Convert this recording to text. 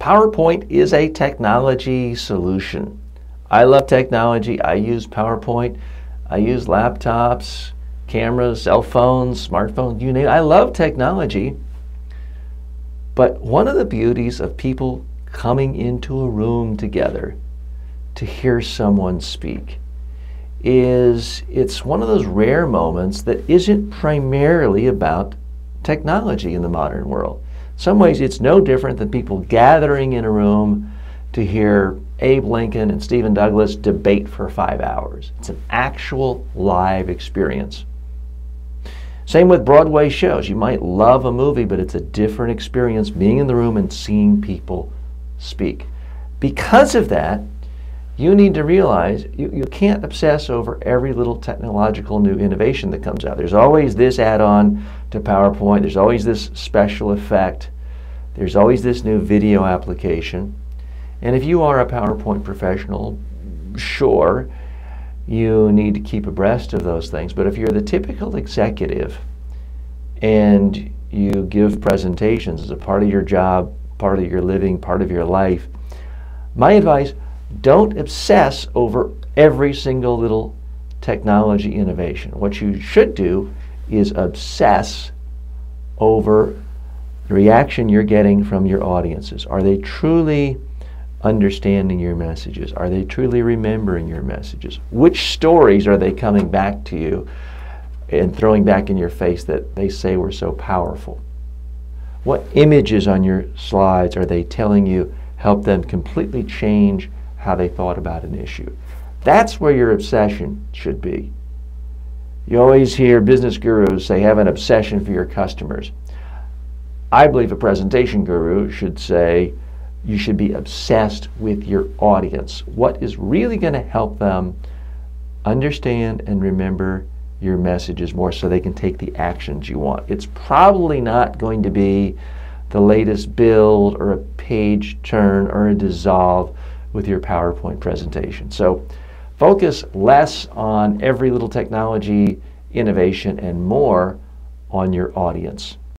PowerPoint is a technology solution. I love technology. I use PowerPoint. I use laptops, cameras, cell phones, smartphones, you name it. I love technology. But one of the beauties of people coming into a room together to hear someone speak is it's one of those rare moments that isn't primarily about technology in the modern world. In some ways, it's no different than people gathering in a room to hear Abe Lincoln and Stephen Douglas debate for five hours. It's an actual live experience. Same with Broadway shows. You might love a movie, but it's a different experience being in the room and seeing people speak. Because of that, you need to realize you, you can't obsess over every little technological new innovation that comes out. There's always this add on to PowerPoint, there's always this special effect, there's always this new video application. And if you are a PowerPoint professional, sure, you need to keep abreast of those things. But if you're the typical executive and you give presentations as a part of your job, part of your living, part of your life, my advice don't obsess over every single little technology innovation. What you should do is obsess over the reaction you're getting from your audiences. Are they truly understanding your messages? Are they truly remembering your messages? Which stories are they coming back to you and throwing back in your face that they say were so powerful? What images on your slides are they telling you help them completely change how they thought about an issue? That's where your obsession should be. You always hear business gurus say have an obsession for your customers. I believe a presentation guru should say you should be obsessed with your audience. What is really going to help them understand and remember your messages more so they can take the actions you want? It's probably not going to be the latest build or a page turn or a dissolve with your PowerPoint presentation. So focus less on every little technology innovation and more on your audience.